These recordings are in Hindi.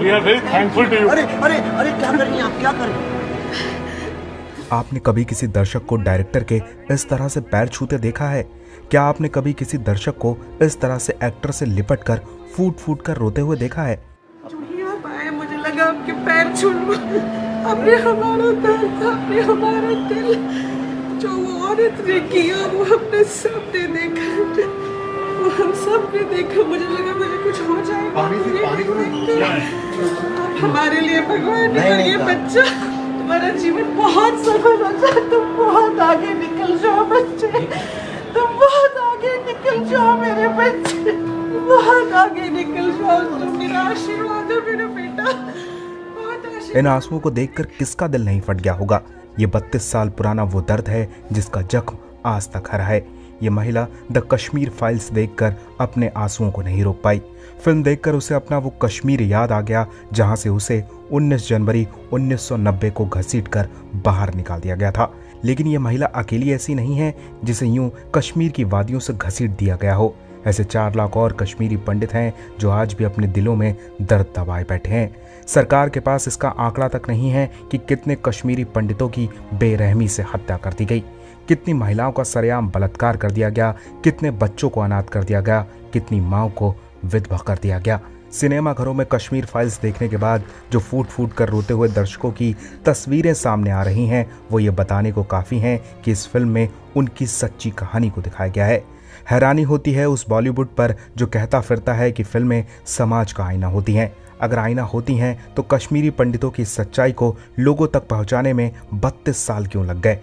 We are very thankful to you. अरे अरे अरे क्या कर रही हैं आप? क्या कर रही हैं? आपने कभी किसी दर्शक को डायरेक्टर के इस तरह से पैर छूते देखा है? क्या आपने कभी किसी दर्शक को इस तरह से एक्टर से लिपट कर फूट फूट कर रोते हुए देखा है? मुझे लगा आपके पैर छू आपने हमारा दर्द आपने हमारा दिल जो वो औरत ने किया वो हमने सबने देखा वो हम सबने देखा मुझे लगा मुझे कुछ हो जाएगा। हमारे लिए भगवान ने और ये बच्चा तुम्हारा जीवन बहुत सफल हो। जाए तुम बहुत आगे निकल जाओ बच्चे। तुम बहुत आगे निकल जाओ मेरे बच्चे। बहुत आगे निकल जाओ। तुम मेरा आशीर्वाद हो मेरा बेटा। इन आंसुओं को देखकर किसका दिल नहीं फट गया होगा? ये बत्तीस साल पुराना वो दर्द है जिसका जख्म आज तक हरा है। ये महिला द कश्मीर फाइल्स देखकर अपने आंसुओं को नहीं रोक पाई। फ़िल्म देखकर उसे अपना वो कश्मीर याद आ गया, जहाँ से उसे 19 जनवरी 1990 को घसीटकर बाहर निकाल दिया गया था। लेकिन ये महिला अकेली ऐसी नहीं है, जिसे यूँ कश्मीर की वादियों से घसीट दिया गया हो। ऐसे चार लाख और कश्मीरी पंडित हैं जो आज भी अपने दिलों में दर्द दबाए बैठे हैं। सरकार के पास इसका आंकड़ा तक नहीं है कि कितने कश्मीरी पंडितों की बेरहमी से हत्या कर दी गई। कितनी महिलाओं का सरेआम बलात्कार कर दिया गया, कितने बच्चों को अनाथ कर दिया गया, कितनी माओ को विधवा कर दिया गया। सिनेमा घरों में कश्मीर फाइल्स देखने के बाद जो फूट फूट कर रोते हुए दर्शकों की तस्वीरें सामने आ रही हैं, वो ये बताने को काफ़ी हैं कि इस फ़िल्म में उनकी सच्ची कहानी को दिखाया गया है। हैरानी होती है उस बॉलीवुड पर जो कहता फिरता है कि फ़िल्में समाज का आईना होती हैं। अगर आईना होती हैं तो कश्मीरी पंडितों की सच्चाई को लोगों तक पहुँचाने में बत्तीस साल क्यों लग गए?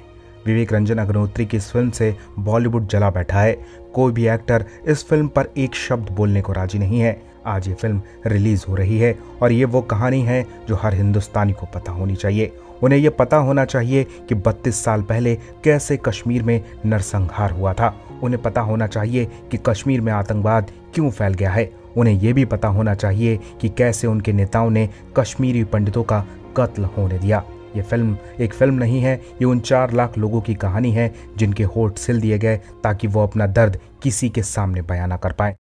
विवेक रंजन अग्निहोत्री की इस फ़िल्म से बॉलीवुड जला बैठा है। कोई भी एक्टर इस फ़िल्म पर एक शब्द बोलने को राज़ी नहीं है। आज ये फ़िल्म रिलीज़ हो रही है और ये वो कहानी है जो हर हिंदुस्तानी को पता होनी चाहिए। उन्हें ये पता होना चाहिए कि 32 साल पहले कैसे कश्मीर में नरसंहार हुआ था। उन्हें पता होना चाहिए कि कश्मीर में आतंकवाद क्यों फैल गया है। उन्हें ये भी पता होना चाहिए कि कैसे उनके नेताओं ने कश्मीरी पंडितों का कत्ल होने दिया। ये फ़िल्म एक फ़िल्म नहीं है, ये उन चार लाख लोगों की कहानी है जिनके होठ सिल दिए गए ताकि वो अपना दर्द किसी के सामने बयान कर पाए।